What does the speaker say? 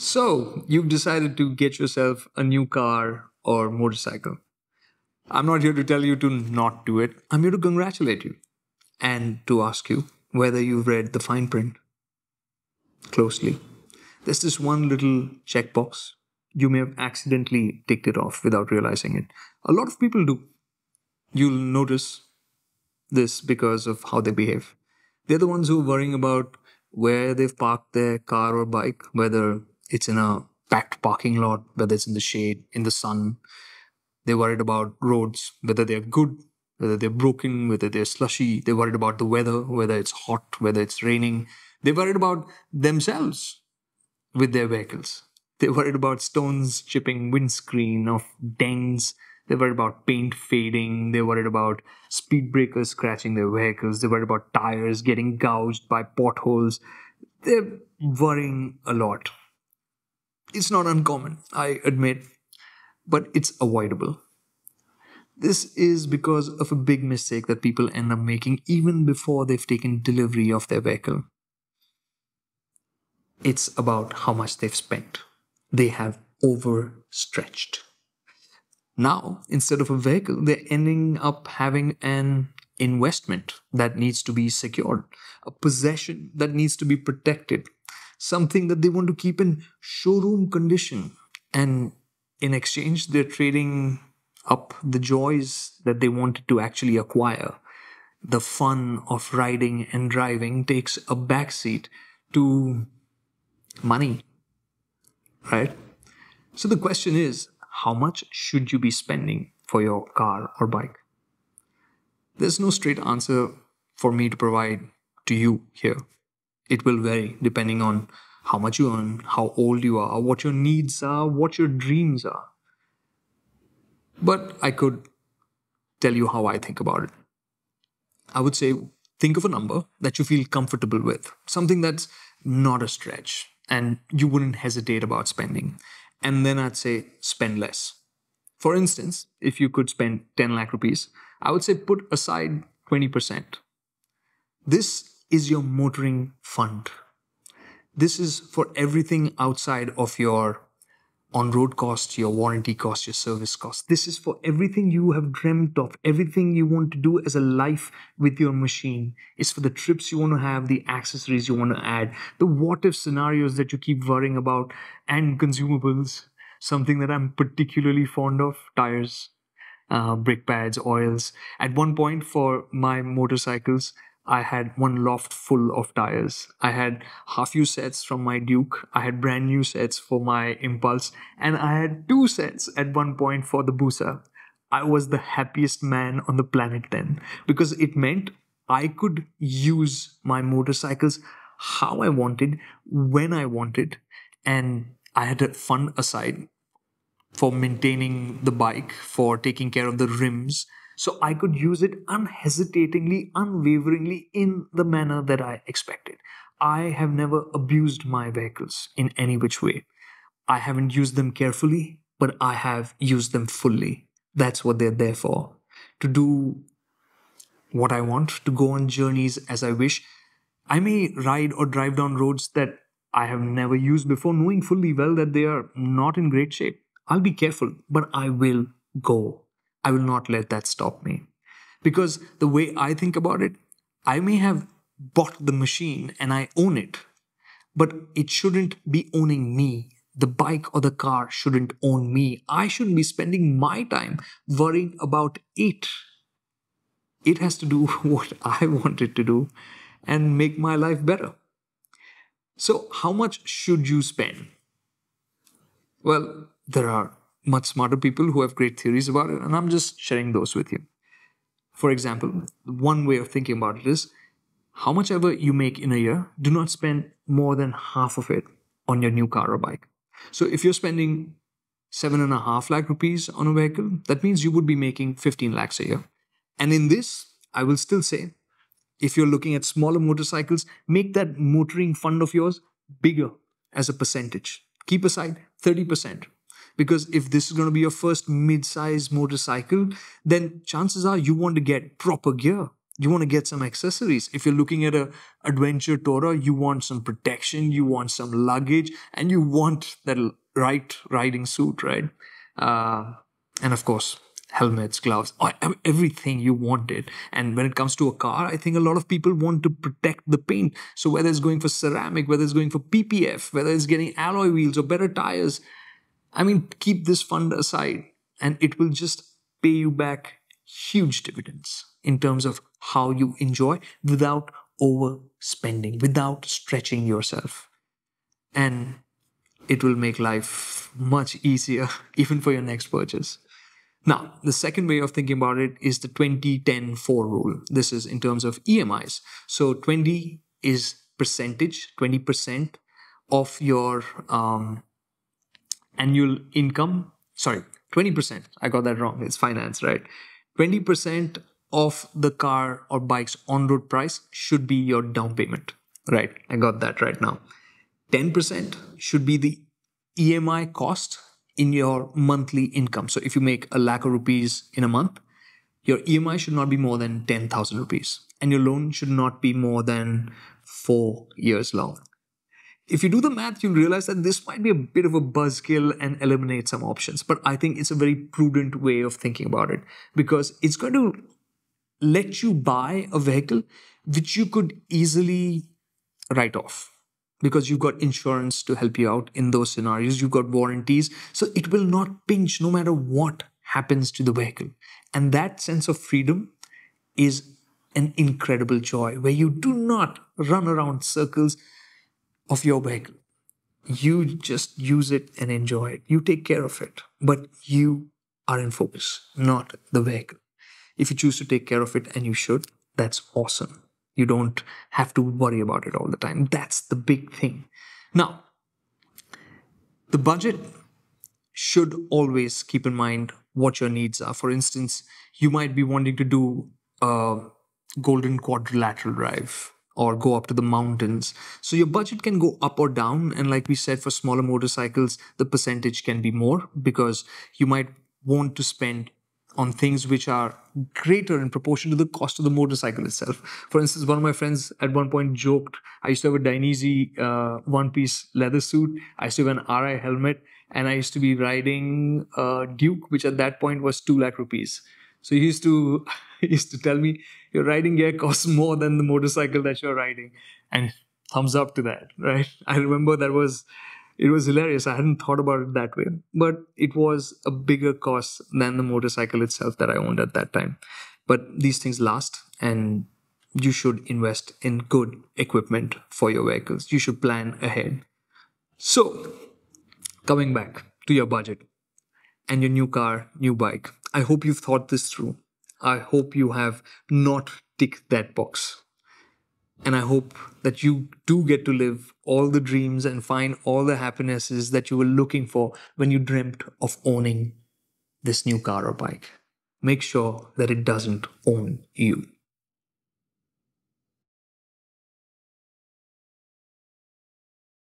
So, you've decided to get yourself a new car or motorcycle. I'm not here to tell you to not do it. I'm here to congratulate you and to ask you whether you've read the fine print closely. There's this one little checkbox. You may have accidentally ticked it off without realizing it. A lot of people do. You'll notice this because of how they behave. They're the ones who are worrying about where they've parked their car or bike, whether it's in a packed parking lot, whether it's in the shade, in the sun. They're worried about roads, whether they're good, whether they're broken, whether they're slushy. They're worried about the weather, whether it's hot, whether it's raining. They're worried about themselves with their vehicles. They're worried about stones chipping windscreen, of dents. They're worried about paint fading. They're worried about speed breakers scratching their vehicles. They're worried about tires getting gouged by potholes. They're worrying a lot. It's not uncommon, I admit, but it's avoidable. This is because of a big mistake that people end up making even before they've taken delivery of their vehicle. It's about how much they've spent. They have overstretched. Now, instead of a vehicle, they're ending up having an investment that needs to be secured, a possession that needs to be protected, something that they want to keep in showroom condition. And in exchange, they're trading up the joys that they wanted to actually acquire. The fun of riding and driving takes a backseat to money, right? So the question is how much should you be spending for your car or bike? There's no straight answer for me to provide to you here. It will vary depending on how much you earn, how old you are, what your needs are, what your dreams are. But I could tell you how I think about it. I would say think of a number that you feel comfortable with, something that's not a stretch and you wouldn't hesitate about spending. And then I'd say spend less. For instance, if you could spend 10 lakh rupees, I would say put aside 20%. This is your motoring fund. This is for everything outside of your on road costs, your warranty costs, your service costs. This is for everything you have dreamt of, everything you want to do as a life with your machine. It's for the trips you want to have, the accessories you want to add, the what if scenarios that you keep worrying about, and consumables. Something that I'm particularly fond of tires, uh, brake pads, oils. At one point for my motorcycles, I had one loft full of tires. I had half few sets from my Duke. I had brand new sets for my Impulse. And I had two sets at one point for the Busa. I was the happiest man on the planet then because it meant I could use my motorcycles how I wanted, when I wanted, and I had a fun aside for maintaining the bike, for taking care of the rims, so I could use it unhesitatingly, unwaveringly in the manner that I expected. I have never abused my vehicles in any which way. I haven't used them carefully, but I have used them fully. That's what they're there for. To do what I want, to go on journeys as I wish. I may ride or drive down roads that I have never used before, knowing fully well that they are not in great shape. I'll be careful, but I will go. I will not let that stop me. Because the way I think about it, I may have bought the machine and I own it, but it shouldn't be owning me. The bike or the car shouldn't own me. I shouldn't be spending my time worrying about it. It has to do what I want it to do and make my life better. So, how much should you spend? Well, there are much smarter people who have great theories about it, and I'm just sharing those with you. For example, one way of thinking about it is how much ever you make in a year, do not spend more than half of it on your new car or bike. So if you're spending seven and a half lakh rupees on a vehicle, that means you would be making 15 lakhs a year. And in this, I will still say, if you're looking at smaller motorcycles, make that motoring fund of yours bigger as a percentage. Keep aside 30% because if this is going to be your first mid-size motorcycle then chances are you want to get proper gear You want to get some accessories. If you're looking at a adventure tourer, you want some protection, you want some luggage, and you want that right riding suit, right? Uh, and of course, helmets, gloves, everything you wanted. And when it comes to a car, I think a lot of people want to protect the paint. So whether it's going for ceramic, whether it's going for PPF, whether it's getting alloy wheels or better tires, I mean, keep this fund aside and it will just pay you back huge dividends in terms of how you enjoy without overspending, without stretching yourself. And it will make life much easier, even for your next purchase. Now, the second way of thinking about it is the 20 4 rule. This is in terms of EMIs. So 20 is percentage, 20% of your um, annual income. Sorry, 20%. I got that wrong. It's finance, right? 20% of the car or bike's on road price should be your down payment. Right. I got that right now. 10% should be the EMI cost in your monthly income. So if you make a lakh of rupees in a month, your EMI should not be more than 10,000 rupees and your loan should not be more than four years long. If you do the math, you'll realize that this might be a bit of a buzzkill and eliminate some options. But I think it's a very prudent way of thinking about it because it's going to let you buy a vehicle which you could easily write off because you've got insurance to help you out in those scenarios. You've got warranties. So it will not pinch no matter what happens to the vehicle. And that sense of freedom is an incredible joy where you do not run around circles of your vehicle. You just use it and enjoy it. You take care of it, but you are in focus, not the vehicle. If you choose to take care of it, and you should, that's awesome. You don't have to worry about it all the time. That's the big thing. Now, the budget should always keep in mind what your needs are. For instance, you might be wanting to do a golden quadrilateral drive or go up to the mountains. So your budget can go up or down. And like we said, for smaller motorcycles, the percentage can be more because you might want to spend on things which are greater in proportion to the cost of the motorcycle itself. For instance, one of my friends at one point joked, I used to have a Dainese uh, one piece leather suit, I used to have an Arai helmet, and I used to be riding a Duke, which at that point was 2 lakh rupees. So he used to he used to tell me, Your riding gear costs more than the motorcycle that you're riding. And thumbs up to that, right? I remember that was it was hilarious. I hadn't thought about it that way, but it was a bigger cost than the motorcycle itself that I owned at that time. But these things last, and you should invest in good equipment for your vehicles. You should plan ahead. So, coming back to your budget and your new car, new bike, I hope you've thought this through. I hope you have not ticked that box. And I hope that you do get to live all the dreams and find all the happinesses that you were looking for when you dreamt of owning this new car or bike. Make sure that it doesn't own you.